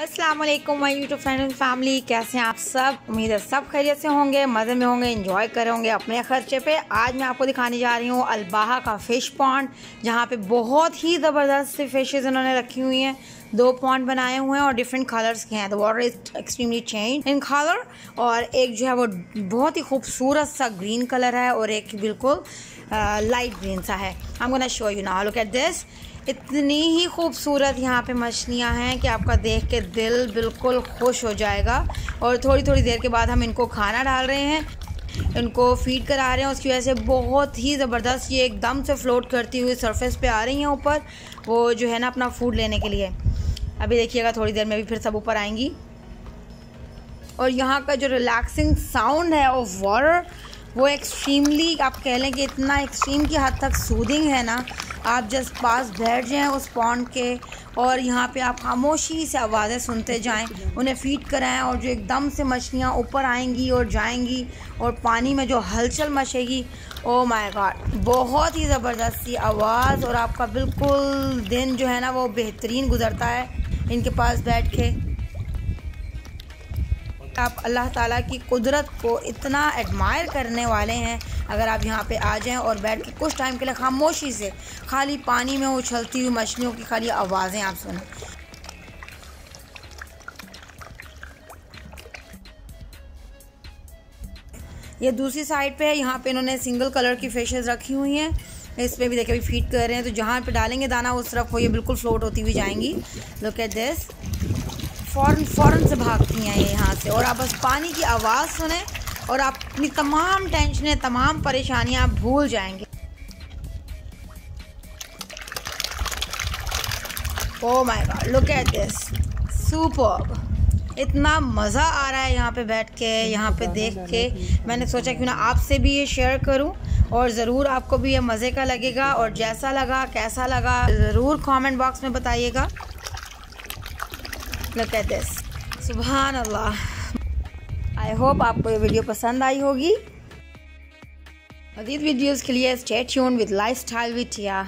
वालेकुम my YouTube friend and family कैसे हैं आप सब? उम्मीद है सब खैरियत से होंगे, मज़े में होंगे इंजॉय कर होंगे अपने ख़र्चे पे। आज मैं आपको दिखाने जा रही हूँ अलबाहा का फ़िश पॉन्ड जहाँ पे बहुत ही ज़बरदस्त सी फ़िशेज़ इन्होंने रखी हुई हैं। दो पॉन्ड बनाए हुए हैं और डिफरेंट कलर्स के हैं। The water is extremely change in colour और एक जो है वो बहुत ही खूबसूरत सा ग्रीन कलर है और एक बिल्कुल लाइट ग्रीन सा है। हम gonna show you now look at this इतनी ही खूबसूरत यहाँ पे मछलियाँ हैं कि आपका देख के दिल बिल्कुल खुश हो जाएगा। और थोड़ी थोड़ी देर के बाद हम इनको खाना डाल रहे हैं। इनको फ़ीड करा रहे हैं। उसकी वजह से बहुत ही ज़बरदस्त ये एकदम से फ्लोट करती हुई सरफेस पे आ रही हैं ऊपर। वो जो है ना अपना फ़ूड लेने के लिए। अभी देखिएगा, थोड़ी देर में भी फिर सब ऊपर आएँगी। और यहाँ का जो रिलैक्सिंग साउंड है ऑफ़ वाटर वो एक्सट्रीमली आप कह लें कि इतना एक्सट्रीम की हद तक सूदिंग है ना, आप जस्ट पास बैठ जाएँ उस पॉन्ड के और यहाँ पे आप खामोशी से आवाज़ें सुनते जाएँ, उन्हें फ़ीड कराएँ और जो एकदम से मछलियाँ ऊपर आएँगी और जाएँगी और पानी में जो हलचल मचेगी ओ माय गॉड बहुत ही ज़बरदस्त आवाज़ और आपका बिल्कुल दिन जो है ना वो बेहतरीन गुजरता है इनके पास बैठ के। आप अल्लाह ताला की कुदरत को इतना एडमायर करने वाले हैं। अगर आप यहाँ पे आ जाएँ और बैठ के कुछ टाइम के लिए खामोशी से खाली पानी में उछलती हुई मछलियों की खाली आवाज़ें आप सुनें। ये दूसरी साइड पे है, यहाँ पे इन्होंने सिंगल कलर की फिशेस रखी हुई हैं। इस पर भी देखिए, अभी फ़ीड कर रहे हैं तो जहाँ पे डालेंगे दाना, उस तरफ़ वो ये बिल्कुल फ्लोट होती हुई जाएँगी। लुक एट दिस फ़ौरन फ़ौरन से भागती हैं यहाँ से। और आप बस पानी की आवाज़ सुने और आप अपनी तमाम टेंशनें, तमाम परेशानियाँ आप भूल जाएँगे। ओ my God look at this super इतना मज़ा आ रहा है यहाँ पे बैठ के, यहाँ पे देख के। मैंने सोचा क्यों ना आपसे भी ये शेयर करूँ और ज़रूर आपको भी ये मज़े का लगेगा और जैसा लगा, कैसा लगा, ज़रूर कमेंट बॉक्स में बताइएगा। लुक एट दिस सुबहान अल्लाह आई होप आपको ये वीडियो पसंद आई होगी। मजीद वीडियोज़ के लिए stay with lifestyle with या